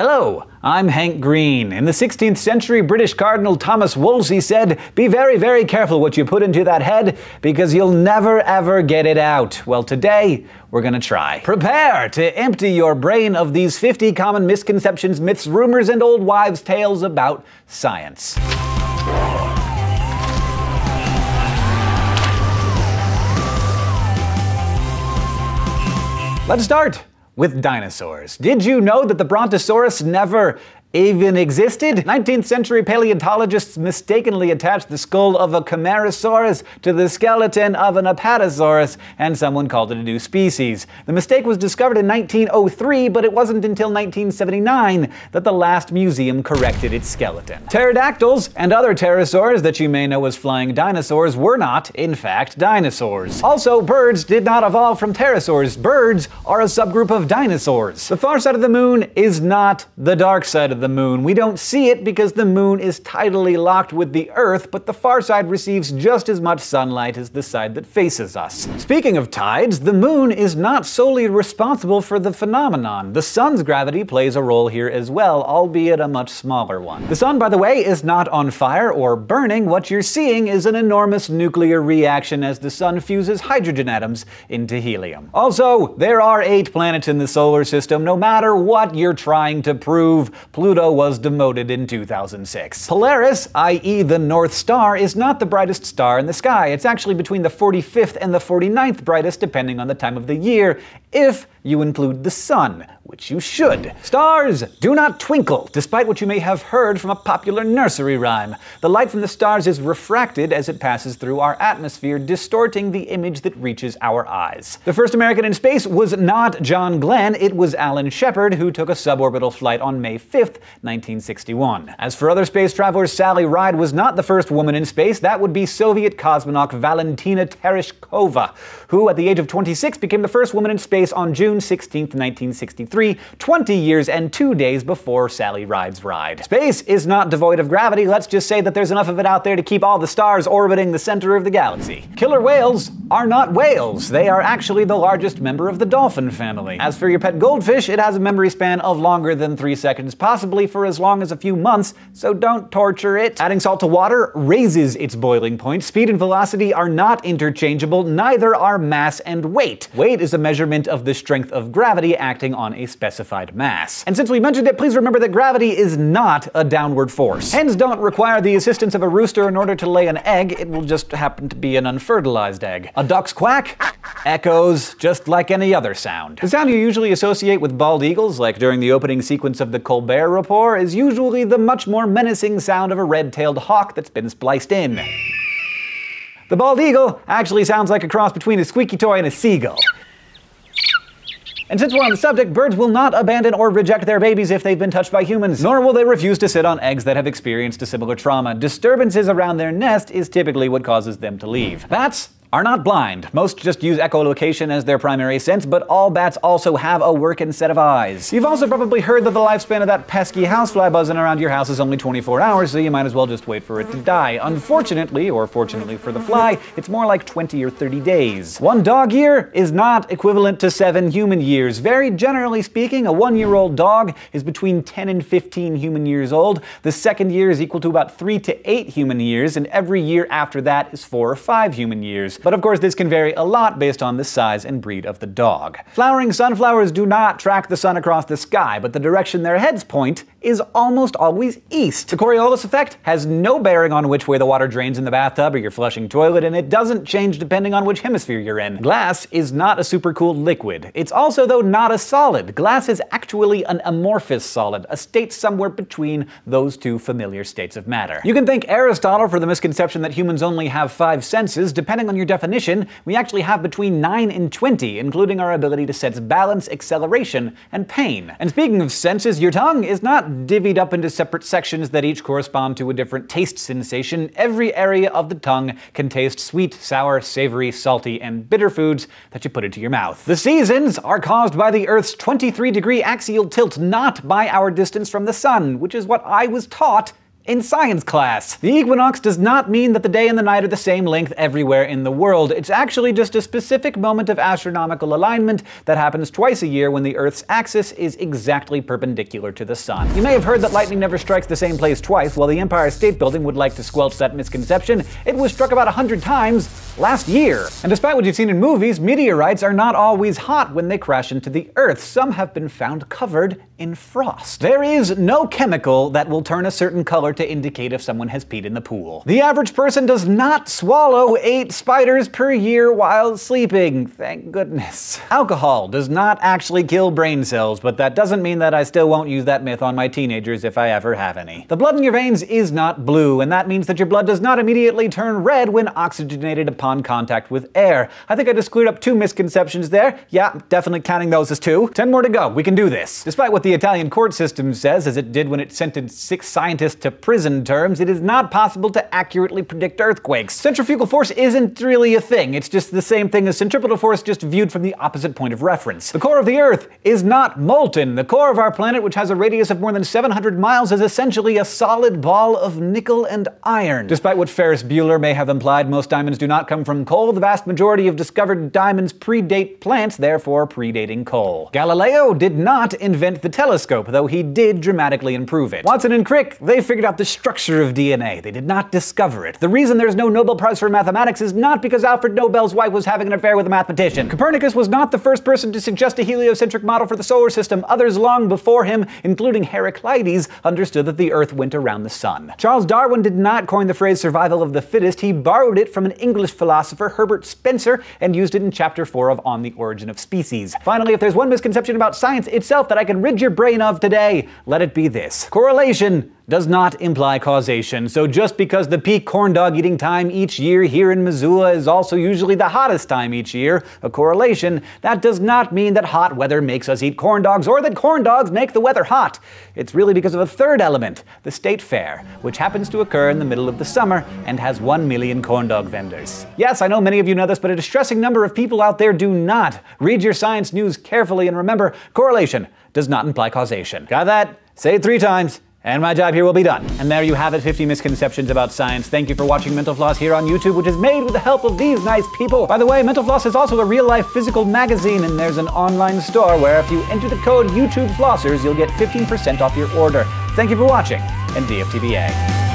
Hello, I'm Hank Green. In the 16th century, British Cardinal Thomas Wolsey said, Be very, very careful what you put into that head because you'll never ever get it out. Well, today, we're gonna try. Prepare to empty your brain of these 50 common misconceptions, myths, rumors, and old wives' tales about science. Let's start with dinosaurs. Did you know that the Brontosaurus never even existed? 19th century paleontologists mistakenly attached the skull of a Camarasaurus to the skeleton of an Apatosaurus, and someone called it a new species. The mistake was discovered in 1903, but it wasn't until 1979 that the last museum corrected its skeleton. Pterodactyls and other pterosaurs that you may know as flying dinosaurs were not, in fact, dinosaurs. Also, birds did not evolve from pterosaurs. Birds are a subgroup of dinosaurs. The far side of the moon is not the dark side of the moon. We don't see it because the moon is tidally locked with the Earth, but the far side receives just as much sunlight as the side that faces us. Speaking of tides, the moon is not solely responsible for the phenomenon. The sun's gravity plays a role here as well, albeit a much smaller one. The sun, by the way, is not on fire or burning. What you're seeing is an enormous nuclear reaction as the sun fuses hydrogen atoms into helium. Also, there are eight planets in the solar system, no matter what you're trying to prove. Pluto Pluto was demoted in 2006. Polaris, i.e., the North Star, is not the brightest star in the sky. It's actually between the 45th and the 49th brightest, depending on the time of the year, if you include the sun, which you should. Stars do not twinkle, despite what you may have heard from a popular nursery rhyme. The light from the stars is refracted as it passes through our atmosphere, distorting the image that reaches our eyes. The first American in space was not John Glenn, it was Alan Shepard, who took a suborbital flight on May 5th, 1961. As for other space travelers, Sally Ride was not the first woman in space, that would be Soviet cosmonaut Valentina Tereshkova, who at the age of 26 became the first woman in space on June 16, 1963, 20 years and two days before Sally Ride's ride. Space is not devoid of gravity, let's just say that there's enough of it out there to keep all the stars orbiting the center of the galaxy. Killer whales are not whales, they are actually the largest member of the dolphin family. As for your pet goldfish, it has a memory span of longer than 3 seconds, possibly for as long as a few months, so don't torture it. Adding salt to water raises its boiling point. Speed and velocity are not interchangeable, neither are mass and weight. Weight is a measurement of the strength of gravity acting on a specified mass. And since we mentioned it, please remember that gravity is not a downward force. Hens don't require the assistance of a rooster in order to lay an egg, it will just happen to be an unfertilized egg. A duck's quack echoes just like any other sound. The sound you usually associate with bald eagles, like during the opening sequence of the Colbert Report, is usually the much more menacing sound of a red-tailed hawk that's been spliced in. The bald eagle actually sounds like a cross between a squeaky toy and a seagull. And since we're on the subject, birds will not abandon or reject their babies if they've been touched by humans, nor will they refuse to sit on eggs that have experienced a similar trauma. Disturbances around their nest is typically what causes them to leave. Bats are not blind. Most just use echolocation as their primary sense, but all bats also have a working set of eyes. You've also probably heard that the lifespan of that pesky housefly buzzing around your house is only 24 hours, so you might as well just wait for it to die. Unfortunately, or fortunately for the fly, it's more like 20 or 30 days. One dog year is not equivalent to seven human years. Very generally speaking, a one-year-old dog is between 10 and 15 human years old. The second year is equal to about 3 to 8 human years, and every year after that is 4 or 5 human years. But of course, this can vary a lot based on the size and breed of the dog. Flowering sunflowers do not track the sun across the sky, but the direction their heads point is almost always east. The Coriolis effect has no bearing on which way the water drains in the bathtub or your flushing toilet, and it doesn't change depending on which hemisphere you're in. Glass is not a supercooled liquid. It's also, though, not a solid. Glass is actually an amorphous solid, a state somewhere between those two familiar states of matter. You can thank Aristotle for the misconception that humans only have five senses. Depending on your definition, we actually have between 9 and 20, including our ability to sense balance, acceleration, and pain. And speaking of senses, your tongue is not divvied up into separate sections that each correspond to a different taste sensation. Every area of the tongue can taste sweet, sour, savory, salty, and bitter foods that you put into your mouth. The seasons are caused by the Earth's 23 degree axial tilt, not by our distance from the sun, which is what I was taught in science class. The equinox does not mean that the day and the night are the same length everywhere in the world. It's actually just a specific moment of astronomical alignment that happens twice a year when the Earth's axis is exactly perpendicular to the sun. You may have heard that lightning never strikes the same place twice. While the Empire State Building would like to squelch that misconception, it was struck about a hundred times last year. And despite what you've seen in movies, meteorites are not always hot when they crash into the Earth. Some have been found covered in frost. There is no chemical that will turn a certain color to indicate if someone has peed in the pool. The average person does not swallow eight spiders per year while sleeping, thank goodness. Alcohol does not actually kill brain cells, but that doesn't mean that I still won't use that myth on my teenagers if I ever have any. The blood in your veins is not blue, and that means that your blood does not immediately turn red when oxygenated upon contact with air. I think I just cleared up two misconceptions there. Yeah, definitely counting those as two. Ten more to go. We can do this. Despite what the Italian court system says, as it did when it sentenced six scientists to prison terms, it is not possible to accurately predict earthquakes. Centrifugal force isn't really a thing. It's just the same thing as centripetal force, just viewed from the opposite point of reference. The core of the Earth is not molten. The core of our planet, which has a radius of more than 700 miles, is essentially a solid ball of nickel and iron. Despite what Ferris Bueller may have implied, most diamonds do not come from coal. The vast majority of discovered diamonds predate plants, therefore predating coal. Galileo did not invent the telescope, though he did dramatically improve it. Watson and Crick, they figured the structure of DNA. They did not discover it. The reason there's no Nobel Prize for mathematics is not because Alfred Nobel's wife was having an affair with a mathematician. Copernicus was not the first person to suggest a heliocentric model for the solar system. Others long before him, including Heraclides, understood that the Earth went around the sun. Charles Darwin did not coin the phrase survival of the fittest. He borrowed it from an English philosopher, Herbert Spencer, and used it in chapter 4 of On the Origin of Species. Finally, if there's one misconception about science itself that I can rid your brain of today, let it be this. Correlation does not imply causation. So just because the peak corn dog eating time each year here in Missoula is also usually the hottest time each year, a correlation, that does not mean that hot weather makes us eat corn dogs or that corn dogs make the weather hot. It's really because of a third element, the state fair, which happens to occur in the middle of the summer and has 1 million corn dog vendors. Yes, I know many of you know this, but a distressing number of people out there do not. Read your science news carefully and remember, correlation does not imply causation. Got that? Say it three times. And my job here will be done. And there you have it 50 misconceptions about science. Thank you for watching Mental Floss here on YouTube, which is made with the help of these nice people. By the way, Mental Floss is also a real life physical magazine, and there's an online store where if you enter the code YouTube Flossers, you'll get 15% off your order. Thank you for watching, and DFTBA.